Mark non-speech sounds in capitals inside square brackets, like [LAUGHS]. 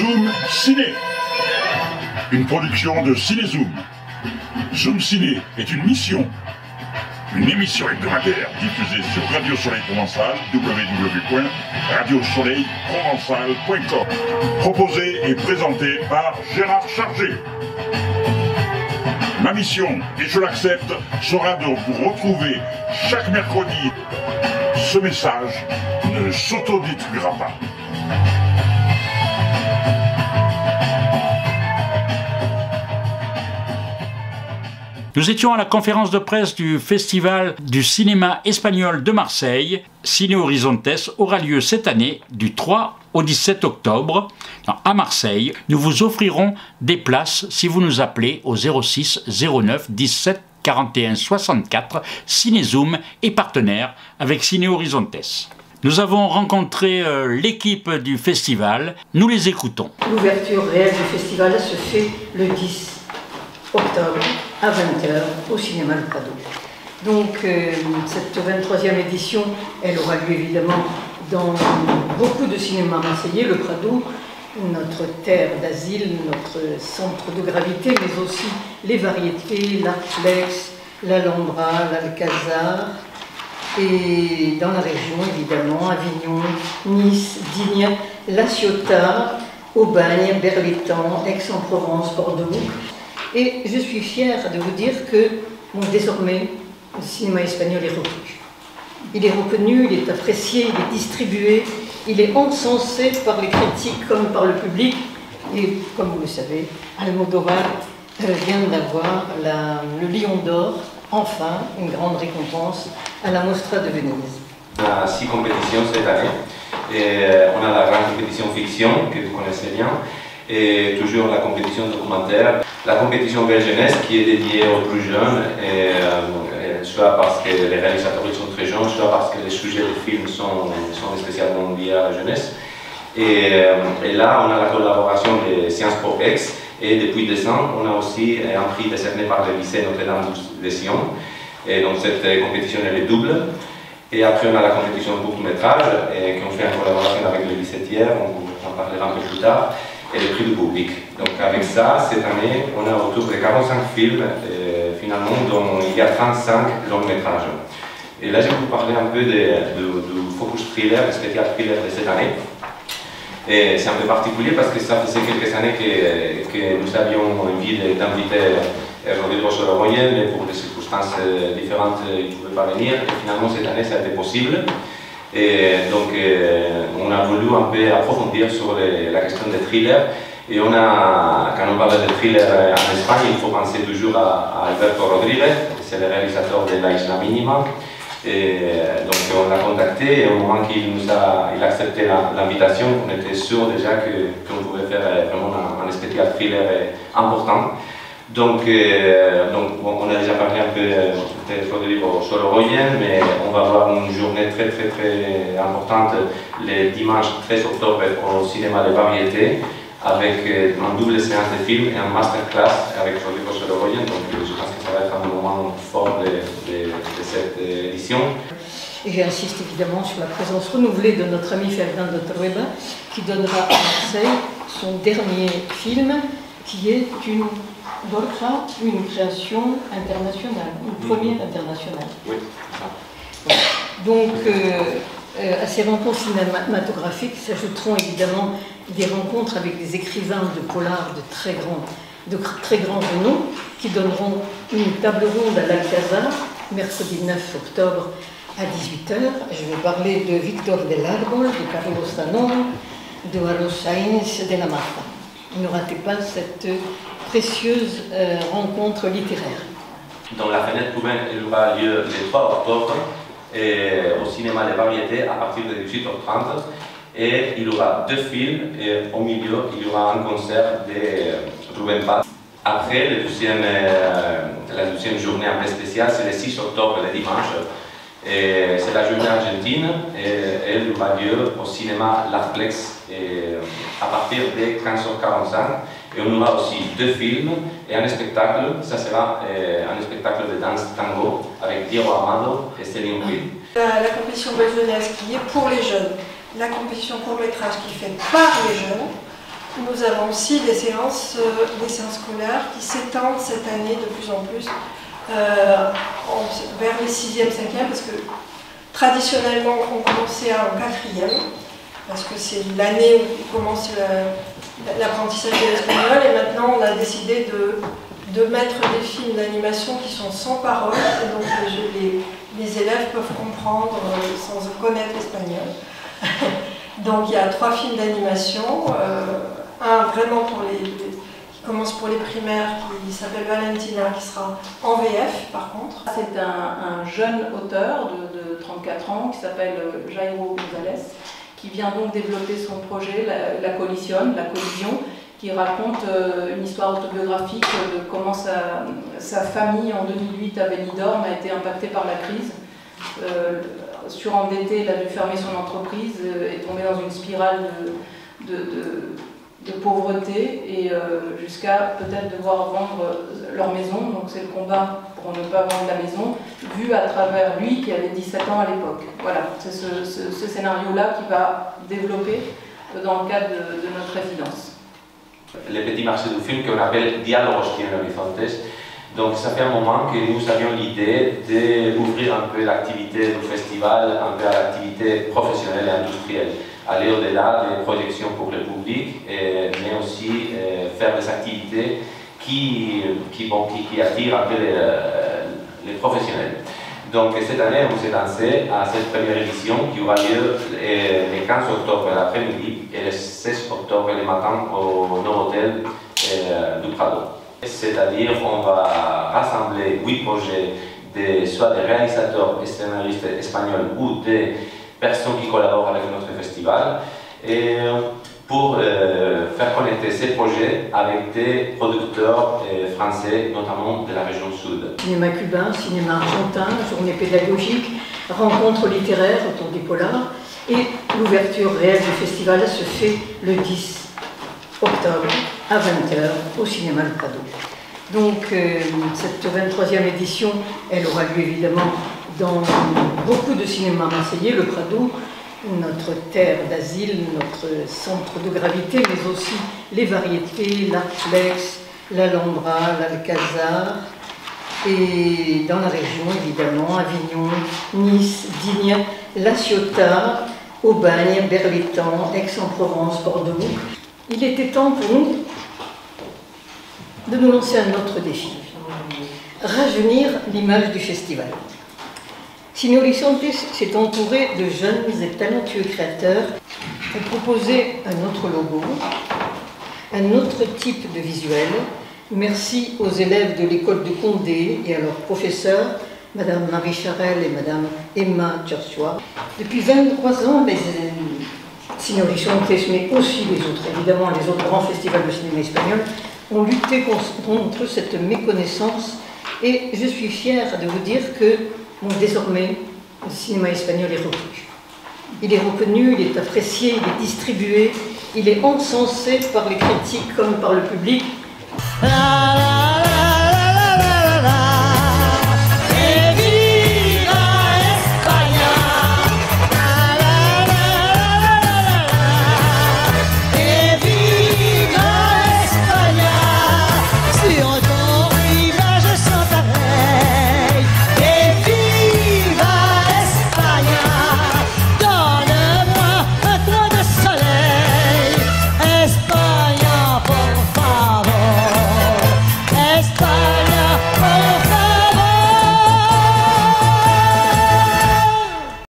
Zoom Ciné, une production de Cinézoom. Zoom Ciné est une mission, une émission hebdomadaire diffusée sur Radio Soleil Provençal, www.radiosoleilprovençal.com, proposée et présentée par Gérard Chargé. Ma mission, et je l'accepte, sera de vous retrouver chaque mercredi. Ce message ne s'autodétruira pas. Nous étions à la conférence de presse du Festival du cinéma espagnol de Marseille. Ciné Horizontes aura lieu cette année du 3 au 17 octobre à Marseille. Nous vous offrirons des places si vous nous appelez au 06 09 17 41 64. Cinézoom est partenaire avec Ciné Horizontes. Nous avons rencontré euh, l'équipe du festival. Nous les écoutons. L'ouverture réelle du festival se fait le 10 octobre à 20h au cinéma Le Prado. Donc euh, cette 23e édition, elle aura lieu évidemment dans beaucoup de cinémas marseillais, Le Prado, notre terre d'asile, notre centre de gravité, mais aussi les variétés, l'Artflex, l'Alhambra, l'Alcazar, et dans la région évidemment, Avignon, Nice, Digne, La Ciotat, Aubagne, Berlétan, Aix-en-Provence, Bordeaux. Et je suis fière de vous dire que désormais, le cinéma espagnol est reconnu. Il est reconnu, il est apprécié, il est distribué, il est encensé par les critiques comme par le public. Et comme vous le savez, Almodovar euh, vient d'avoir le Lion d'Or, enfin une grande récompense à la Mostra de Venise. On a six compétitions cette année. Euh, on a la grande compétition fiction que vous connaissez bien et toujours la compétition documentaire. La compétition belle jeunesse qui est dédiée aux plus jeunes, et, euh, soit parce que les réalisateurs sont très jeunes, soit parce que les sujets des films sont, sont spécialement liés à la jeunesse. Et, euh, et, là, on a la collaboration de Sciences pour Ex, et depuis décembre, on a aussi un prix décerné par le lycée Notre-Dame de Sion. Et donc cette compétition, elle est double. Et après, on a la compétition de court-métrage, qu'on fait en collaboration avec le lycée Thiers, on en parlera un peu plus tard et le prix du public. Donc avec ça, cette année, on a autour de 45 films, euh, finalement, dont il y a 35 longs métrages. Et là, je vais vous parler un peu du Focus Thriller, le spécial thriller de cette année. Et c'est un peu particulier parce que ça faisait quelques années que, que nous avions envie d'inviter Rodrigo Sorogoyen, mais pour des circonstances différentes, il ne pouvait pas venir. Et finalement, cette année, ça a été possible. Et donc, euh, on a voulu un peu approfondir sur la question des thrillers. Et on a, quand on parle de thriller en Espagne, il faut penser toujours à, Alberto Rodriguez, c'est le réalisateur de La Isla Minima. Et euh, donc on l'a contacté et au moment qu'il a, accepté l'invitation, on était sûr déjà qu'on pouvait faire euh, vraiment un, un thriller important. Donc, euh, donc on a déjà parlé un peu euh, de livre Sorogoyen, mais on va avoir une journée très très très importante le dimanche 13 octobre au cinéma de variété avec euh, une double séance de films et un masterclass avec Rodrigo Sorogoyen. Donc je pense que ça va être un moment fort de, cette édition. Et j'insiste évidemment sur la présence renouvelée de notre ami Fernando Trueba, qui donnera à Marseille son dernier film, qui est une Dorca, une création internationale, une mhm. première internationale. Oui. Donc, euh, euh, à ces rencontres cinématographiques s'ajouteront évidemment des rencontres avec des écrivains de polar de très grands, de très grands renom, qui donneront une table ronde à l'Alcazar, mercredi 9 octobre à 18h. Je vais parler de Victor del de Carlos Tanon, de Carlos Sainz de la Marta. Ne ratez pas cette précieuse euh, rencontre littéraire. Dans la fenêtre poubelle, elle aura lieu le 3 octobre au cinéma des variétés à partir de 18h30. Et il y aura deux films et au milieu, il y aura un concert de Ruben Paz. Après, euh, la deuxième journée un peu spéciale, c'est le 6 octobre, le dimanche. C'est la journée argentine et elle aura lieu au cinéma La Flex à partir de 15h45. Et on aura aussi deux films et un spectacle, ça sera euh, un spectacle de danse tango avec Diego Amado et Céline Will. La, compétition Belle Jeunesse qui est pour les jeunes, la compétition court métrage qui est faite par les jeunes, nous avons aussi des séances, euh, des séances scolaires qui s'étendent cette année de plus en plus euh, vers les 6e, 5e, parce que traditionnellement on commençait en 4e, parce que c'est l'année où commence l'apprentissage de l'espagnol, et maintenant on a décidé de, de mettre des films d'animation qui sont sans parole, et donc les, les élèves peuvent comprendre euh, sans connaître l'espagnol. [LAUGHS] donc il y a trois films d'animation. Un vraiment pour les, commence pour les primaires, qui s'appelle Valentina, qui sera en VF par contre. C'est un, jeune auteur de, 34 ans qui s'appelle Jairo González, qui vient donc développer son projet, la, Collision, la collision, qui raconte euh, une histoire autobiographique de comment sa, famille en 2008 à Benidorm a été impactée par la crise. Euh, surendetté, il a dû fermer son entreprise, euh, est tombé dans une spirale de pauvreté et euh, jusqu'à peut-être devoir vendre euh, leur maison. Donc c'est le combat pour ne pas vendre la maison, vu à travers lui qui avait 17 ans à l'époque. Voilà, c'est ce, scénario-là qui va développer dans le cadre de, notre résidence. Le petit marché du film qu'on appelle Diálogos Horizontes. Donc ça fait un moment que nous avions l'idée d'ouvrir un peu l'activité du festival, un peu l'activité professionnelle et industrielle aller au-delà des projections pour le public, mais aussi euh, faire des activités qui, qui, bon, qui, attirent un peu les, professionnels. Donc cette année, on s'est lancé à cette première édition qui aura lieu euh, le 15 octobre l'après-midi et le 16 octobre le matin au Novotel euh, du Prado. C'est-à-dire qu'on va rassembler huit projets, de, soit des réalisateurs et scénaristes espagnols ou des personnes qui collaborent avec notre festival et pour euh, faire connecter ces projets avec des producteurs euh, français, notamment de la région sud. Cinéma cubain, cinéma argentin, journée pédagogique, rencontres littéraires autour des polars et l'ouverture réelle du festival se fait le 10 octobre à 20h au cinéma Le Prado. Donc euh, cette 23e édition, elle aura lieu évidemment dans beaucoup de cinémas marseillais, le Prado, notre terre d'asile, notre centre de gravité, mais aussi les variétés, l'Artflex, l'Alhambra, l'Alcazar, et dans la région évidemment, Avignon, Nice, Digne, La Ciotat, Aubagne, Berlétan, Aix-en-Provence, Bordeaux. Il était temps pour nous de nous lancer un autre défi, rajeunir l'image du festival. Cine s'est entouré de jeunes et talentueux créateurs pour proposer un autre logo, un autre type de visuel. Merci aux élèves de l'école de Condé et à leurs professeurs, Madame Marie Charel et Madame Emma Joshua. Depuis 23 ans, les Cine mais aussi les autres, évidemment les autres grands festivals de cinéma espagnol, ont lutté contre cette méconnaissance et je suis fière de vous dire que désormais, le cinéma espagnol est reconnu. Il est reconnu, il est apprécié, il est distribué, il est encensé par les critiques comme par le public.